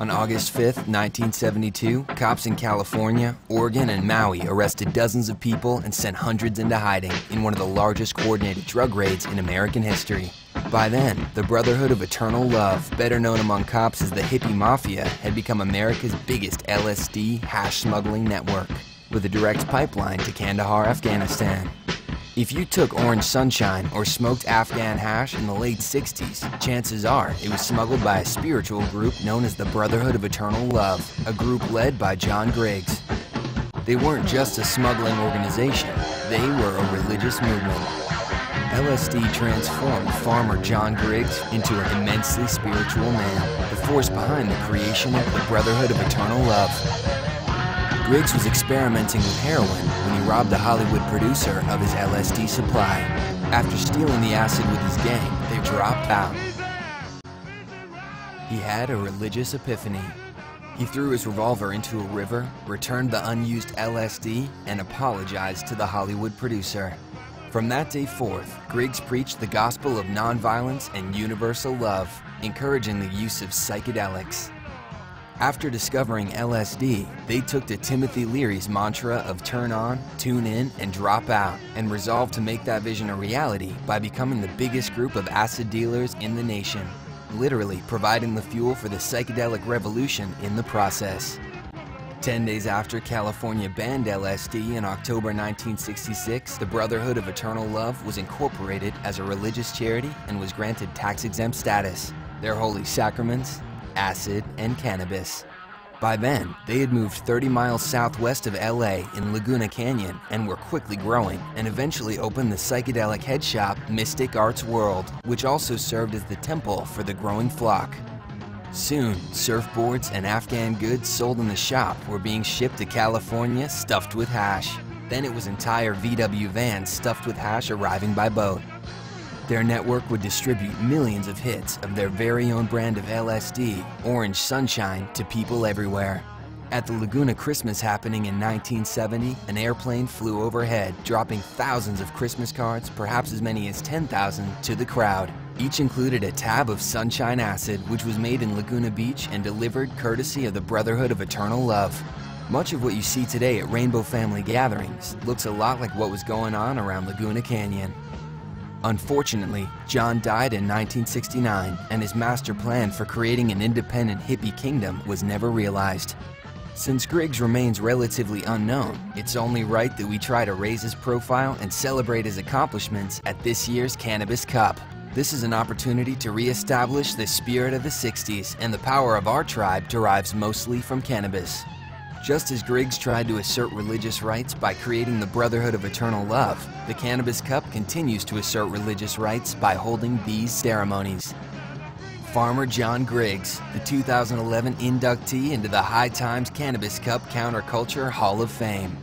On August 5, 1972, cops in California, Oregon, and Maui arrested dozens of people and sent hundreds into hiding in one of the largest coordinated drug raids in American history. By then, the Brotherhood of Eternal Love, better known among cops as the Hippie Mafia, had become America's biggest LSD hash smuggling network, with a direct pipeline to Kandahar, Afghanistan. If you took orange sunshine or smoked Afghan hash in the late 60s, chances are it was smuggled by a spiritual group known as the Brotherhood of Eternal Love, a group led by John Griggs. They weren't just a smuggling organization, they were a religious movement. LSD transformed farmer John Griggs into an immensely spiritual man, the force behind the creation of the Brotherhood of Eternal Love. Griggs was experimenting with heroin when he robbed a Hollywood producer of his LSD supply. After stealing the acid with his gang, they dropped out. He had a religious epiphany. He threw his revolver into a river, returned the unused LSD, and apologized to the Hollywood producer. From that day forth, Griggs preached the gospel of nonviolence and universal love, encouraging the use of psychedelics. After discovering LSD, they took to Timothy Leary's mantra of turn on, tune in, and drop out, and resolved to make that vision a reality by becoming the biggest group of acid dealers in the nation, literally providing the fuel for the psychedelic revolution in the process. Ten days after California banned LSD in October 1966, the Brotherhood of Eternal Love was incorporated as a religious charity and was granted tax-exempt status. Their holy sacraments, acid, and cannabis. By then, they had moved 30 miles southwest of LA in Laguna Canyon and were quickly growing, and eventually opened the psychedelic head shop Mystic Arts World, which also served as the temple for the growing flock. Soon, surfboards and Afghan goods sold in the shop were being shipped to California stuffed with hash. Then it was entire VW vans stuffed with hash arriving by boat. Their network would distribute millions of hits of their very own brand of LSD, Orange Sunshine, to people everywhere. At the Laguna Christmas happening in 1970, an airplane flew overhead, dropping thousands of Christmas cards, perhaps as many as 10,000, to the crowd. Each included a tab of Sunshine Acid, which was made in Laguna Beach and delivered courtesy of the Brotherhood of Eternal Love. Much of what you see today at Rainbow Family gatherings looks a lot like what was going on around Laguna Canyon. Unfortunately, John died in 1969 and his master plan for creating an independent hippie kingdom was never realized. Since Griggs remains relatively unknown, it's only right that we try to raise his profile and celebrate his accomplishments at this year's Cannabis Cup. This is an opportunity to re-establish the spirit of the 60s and the power of our tribe derives mostly from cannabis. Just as Griggs tried to assert religious rights by creating the Brotherhood of Eternal Love, the Cannabis Cup continues to assert religious rights by holding these ceremonies. Farmer John Griggs, the 2011 inductee into the High Times Cannabis Cup Counterculture Hall of Fame.